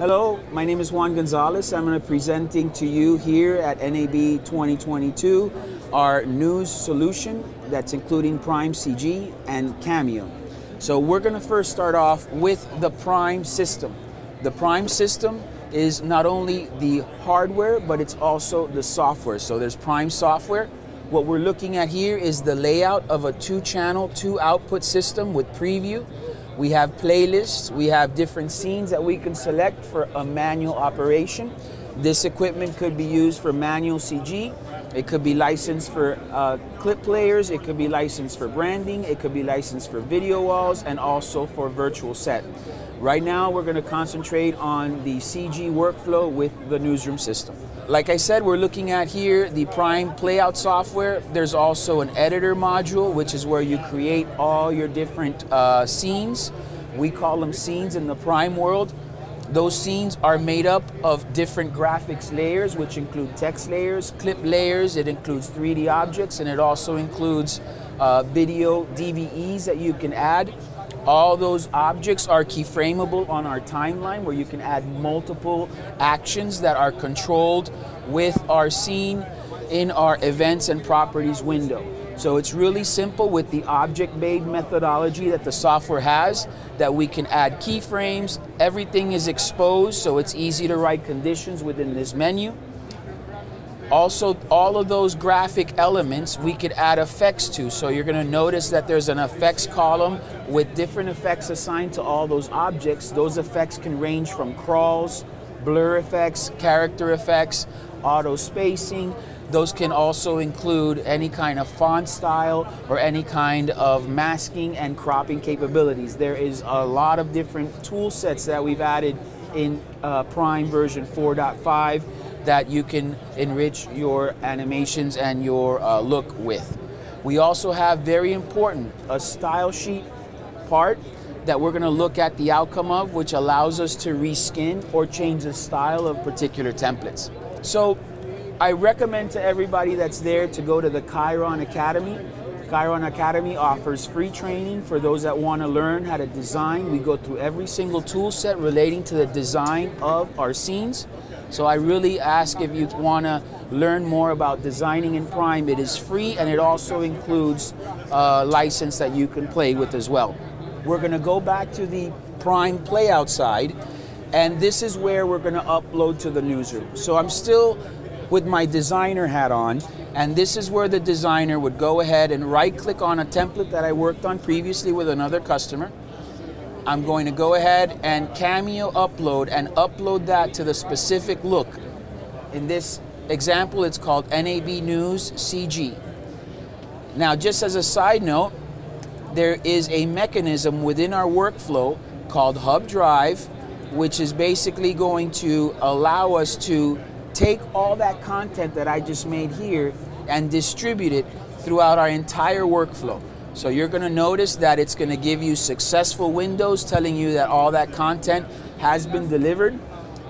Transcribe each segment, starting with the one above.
Hello, my name is Juan Gonzalez. I'm going to be presenting to you here at NAB 2022 our news solution that's including Prime CG and CAMIO. So we're going to first start off with the Prime system. The Prime system is not only the hardware, but it's also the software. So there's Prime software. What we're looking at here is the layout of a two channel, two output system with preview. We have playlists, we have different scenes that we can select for a manual operation. This equipment could be used for manual CG, it could be licensed for uh, clip players, it could be licensed for branding, it could be licensed for video walls, and also for virtual set. Right now, we're going to concentrate on the CG workflow with the newsroom system. Like I said, we're looking at here the Prime Playout software. There's also an editor module, which is where you create all your different uh, scenes. We call them scenes in the Prime world. Those scenes are made up of different graphics layers, which include text layers, clip layers, it includes 3D objects, and it also includes uh, video DVEs that you can add. All those objects are keyframeable on our timeline where you can add multiple actions that are controlled with our scene in our events and properties window. So it's really simple with the object-based methodology that the software has that we can add keyframes. Everything is exposed so it's easy to write conditions within this menu. Also, all of those graphic elements we could add effects to. So you're going to notice that there's an effects column with different effects assigned to all those objects. Those effects can range from crawls, blur effects, character effects, auto spacing. Those can also include any kind of font style or any kind of masking and cropping capabilities. There is a lot of different tool sets that we've added in uh, Prime version 4.5 that you can enrich your animations and your uh, look with. We also have very important a style sheet part that we're going to look at the outcome of which allows us to reskin or change the style of particular templates. So I recommend to everybody that's there to go to the Chyron Academy. Chyron Academy offers free training for those that want to learn how to design. We go through every single tool set relating to the design of our scenes. So I really ask if you want to learn more about designing in Prime. It is free and it also includes a license that you can play with as well. We're going to go back to the Prime Playout side and this is where we're going to upload to the newsroom. So I'm still with my designer hat on and this is where the designer would go ahead and right click on a template that I worked on previously with another customer I'm going to go ahead and CAMIO upload and upload that to the specific look. In this example, it's called NAB News CG. Now, just as a side note, there is a mechanism within our workflow called Hub Drive, which is basically going to allow us to take all that content that I just made here and distribute it throughout our entire workflow. So you're going to notice that it's going to give you successful windows telling you that all that content has been delivered.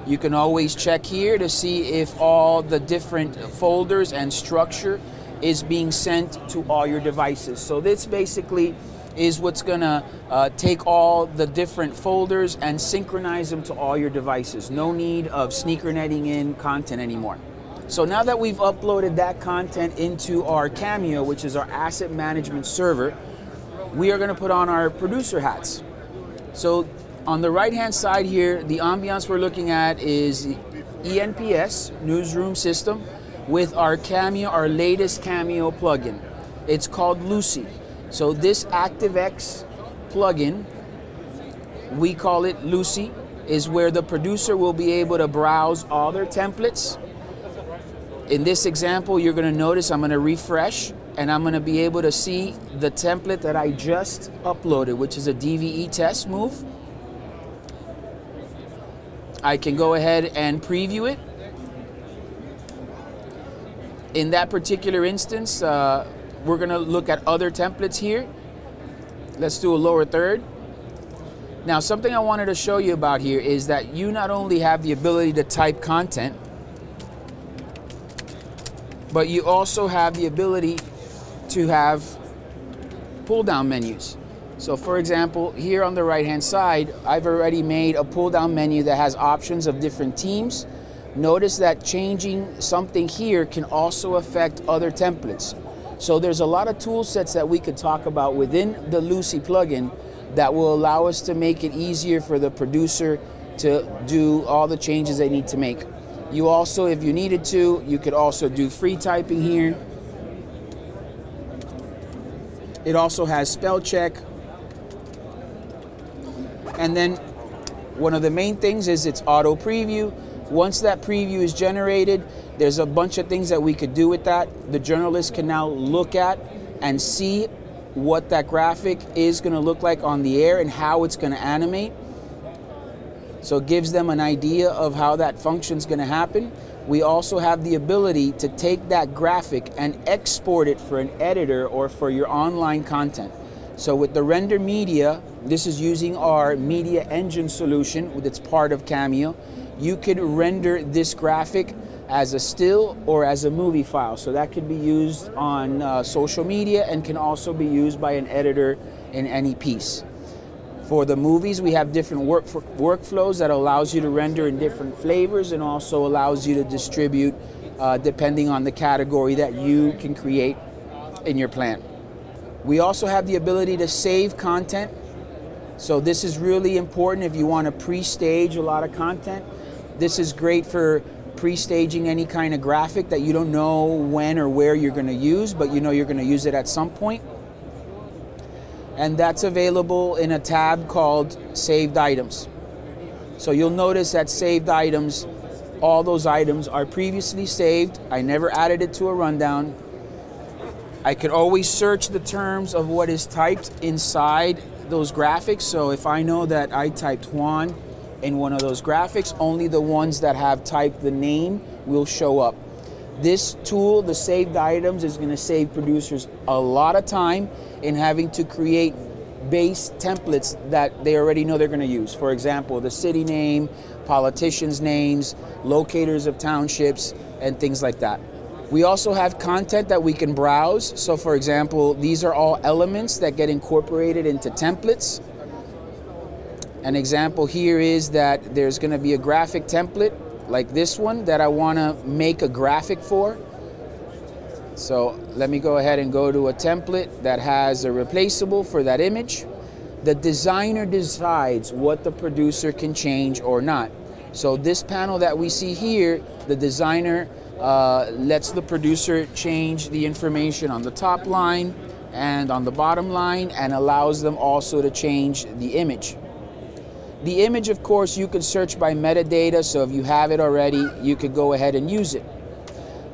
You can always check here to see if all the different folders and structure is being sent to all your devices. So this basically is what's going to uh, take all the different folders and synchronize them to all your devices. No need of sneaker netting in content anymore. So now that we've uploaded that content into our CAMIO, which is our asset management server, we are going to put on our producer hats. So on the right hand side here, the ambiance we're looking at is ENPS, Newsroom System, with our CAMIO, our latest CAMIO plugin. It's called LUCI. So this ActiveX plugin, we call it LUCI, is where the producer will be able to browse all their templates, in this example, you're going to notice I'm going to refresh and I'm going to be able to see the template that I just uploaded, which is a DVE test move. I can go ahead and preview it. In that particular instance, uh, we're going to look at other templates here. Let's do a lower third. Now, something I wanted to show you about here is that you not only have the ability to type content, but you also have the ability to have pull down menus. So for example, here on the right hand side, I've already made a pull down menu that has options of different teams. Notice that changing something here can also affect other templates. So there's a lot of tool sets that we could talk about within the LUCI plugin that will allow us to make it easier for the producer to do all the changes they need to make. You also, if you needed to, you could also do free typing here. It also has spell check. And then one of the main things is it's auto preview. Once that preview is generated, there's a bunch of things that we could do with that. The journalist can now look at and see what that graphic is going to look like on the air and how it's going to animate. So it gives them an idea of how that function is going to happen. We also have the ability to take that graphic and export it for an editor or for your online content. So with the render media, this is using our media engine solution that's part of CAMIO. You could render this graphic as a still or as a movie file. So that could be used on uh, social media and can also be used by an editor in any piece. For the movies, we have different work workflows that allows you to render in different flavors and also allows you to distribute uh, depending on the category that you can create in your plant. We also have the ability to save content. So this is really important if you want to pre-stage a lot of content. This is great for pre-staging any kind of graphic that you don't know when or where you're going to use, but you know you're going to use it at some point. And that's available in a tab called Saved Items. So you'll notice that saved items, all those items are previously saved. I never added it to a rundown. I could always search the terms of what is typed inside those graphics. So if I know that I typed Juan, in one of those graphics. Only the ones that have typed the name will show up. This tool, the saved items, is going to save producers a lot of time in having to create base templates that they already know they're going to use. For example, the city name, politicians' names, locators of townships, and things like that. We also have content that we can browse. So, for example, these are all elements that get incorporated into templates. An example here is that there's going to be a graphic template like this one that I want to make a graphic for. So let me go ahead and go to a template that has a replaceable for that image. The designer decides what the producer can change or not. So this panel that we see here, the designer uh, lets the producer change the information on the top line and on the bottom line and allows them also to change the image. The image, of course, you can search by metadata, so if you have it already, you could go ahead and use it.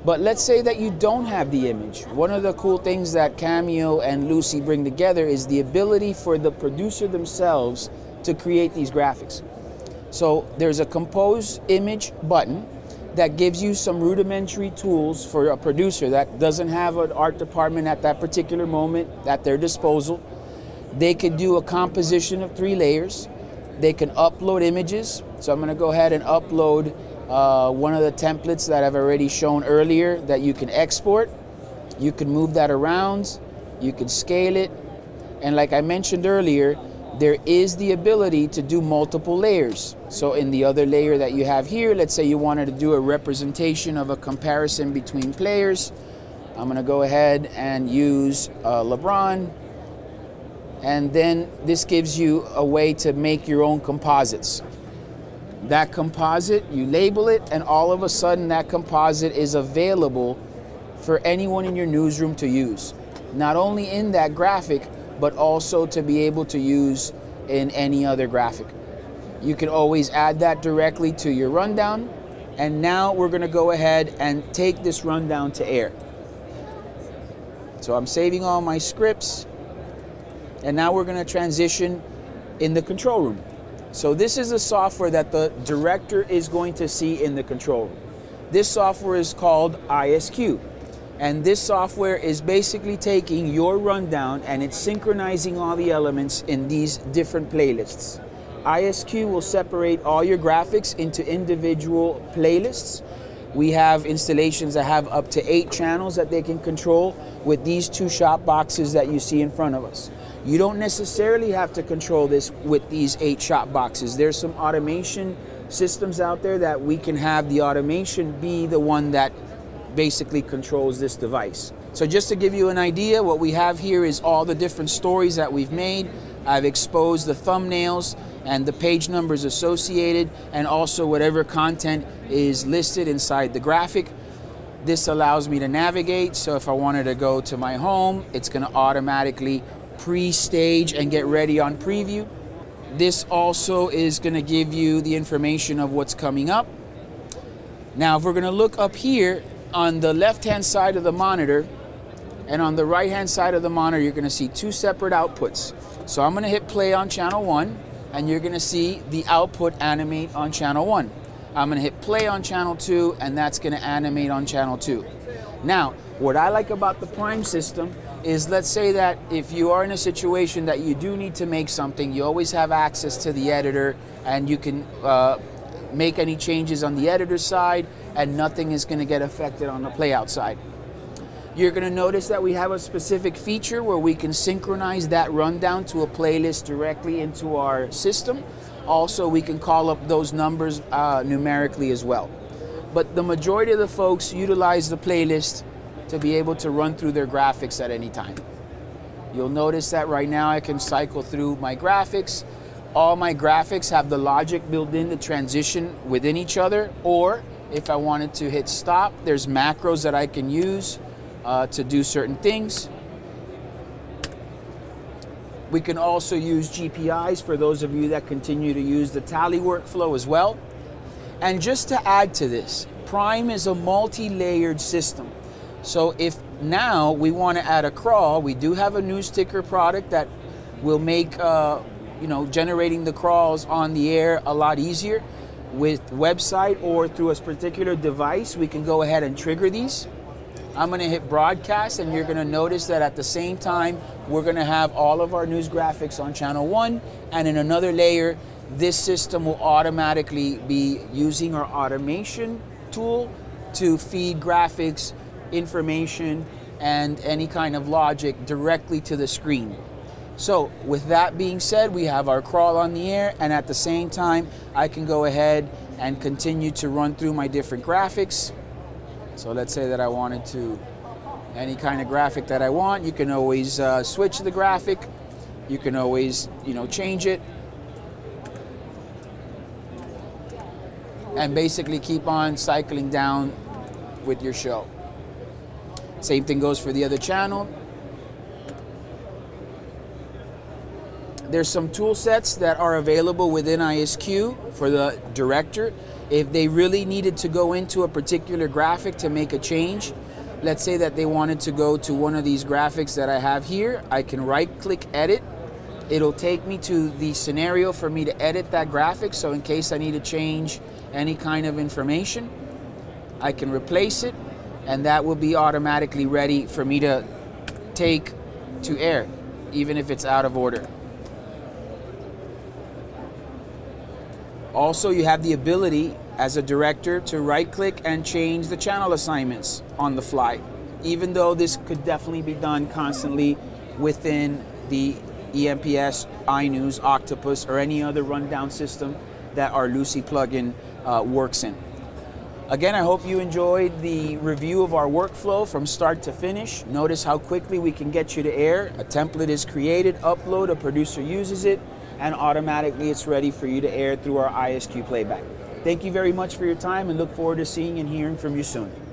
But let's say that you don't have the image. One of the cool things that CAMIO and LUCI bring together is the ability for the producer themselves to create these graphics. So there's a compose image button that gives you some rudimentary tools for a producer that doesn't have an art department at that particular moment at their disposal. They could do a composition of three layers they can upload images. So I'm going to go ahead and upload uh, one of the templates that I've already shown earlier that you can export. You can move that around. You can scale it. And like I mentioned earlier, there is the ability to do multiple layers. So in the other layer that you have here, let's say you wanted to do a representation of a comparison between players. I'm going to go ahead and use uh, LeBron and then this gives you a way to make your own composites. That composite, you label it, and all of a sudden that composite is available for anyone in your newsroom to use. Not only in that graphic, but also to be able to use in any other graphic. You can always add that directly to your rundown. And now we're gonna go ahead and take this rundown to air. So I'm saving all my scripts. And now we're going to transition in the control room. So this is the software that the director is going to see in the control room. This software is called ISQ. And this software is basically taking your rundown and it's synchronizing all the elements in these different playlists. ISQ will separate all your graphics into individual playlists. We have installations that have up to eight channels that they can control with these two shop boxes that you see in front of us. You don't necessarily have to control this with these eight shot boxes. There's some automation systems out there that we can have the automation be the one that basically controls this device. So just to give you an idea, what we have here is all the different stories that we've made. I've exposed the thumbnails and the page numbers associated and also whatever content is listed inside the graphic. This allows me to navigate. So if I wanted to go to my home, it's gonna automatically pre-stage and get ready on preview. This also is gonna give you the information of what's coming up. Now, if we're gonna look up here on the left-hand side of the monitor and on the right-hand side of the monitor, you're gonna see two separate outputs. So I'm gonna hit play on channel one and you're gonna see the output animate on channel one. I'm gonna hit play on channel two and that's gonna animate on channel two. Now, what I like about the Prime system is let's say that if you are in a situation that you do need to make something, you always have access to the editor and you can uh, make any changes on the editor side and nothing is going to get affected on the playout side. You're going to notice that we have a specific feature where we can synchronize that rundown to a playlist directly into our system. Also, we can call up those numbers uh, numerically as well. But the majority of the folks utilize the playlist to be able to run through their graphics at any time. You'll notice that right now I can cycle through my graphics. All my graphics have the logic built in to transition within each other, or if I wanted to hit stop, there's macros that I can use uh, to do certain things. We can also use GPIs for those of you that continue to use the tally workflow as well. And just to add to this, Prime is a multi-layered system. So if now we want to add a crawl, we do have a new ticker product that will make uh, you know generating the crawls on the air a lot easier. With website or through a particular device, we can go ahead and trigger these. I'm going to hit broadcast, and you're going to notice that at the same time, we're going to have all of our news graphics on channel one, and in another layer, this system will automatically be using our automation tool to feed graphics information and any kind of logic directly to the screen. So with that being said, we have our crawl on the air and at the same time, I can go ahead and continue to run through my different graphics. So let's say that I wanted to, any kind of graphic that I want, you can always uh, switch the graphic. You can always, you know, change it. And basically keep on cycling down with your show. Same thing goes for the other channel. There's some tool sets that are available within ISQ for the director. If they really needed to go into a particular graphic to make a change, let's say that they wanted to go to one of these graphics that I have here, I can right click edit. It'll take me to the scenario for me to edit that graphic. So in case I need to change any kind of information, I can replace it and that will be automatically ready for me to take to air, even if it's out of order. Also, you have the ability as a director to right click and change the channel assignments on the fly, even though this could definitely be done constantly within the ENPS, iNews, Octopus, or any other rundown system that our LUCI plugin uh, works in. Again, I hope you enjoyed the review of our workflow from start to finish. Notice how quickly we can get you to air. A template is created, upload, a producer uses it, and automatically it's ready for you to air through our ISQ playback. Thank you very much for your time and look forward to seeing and hearing from you soon.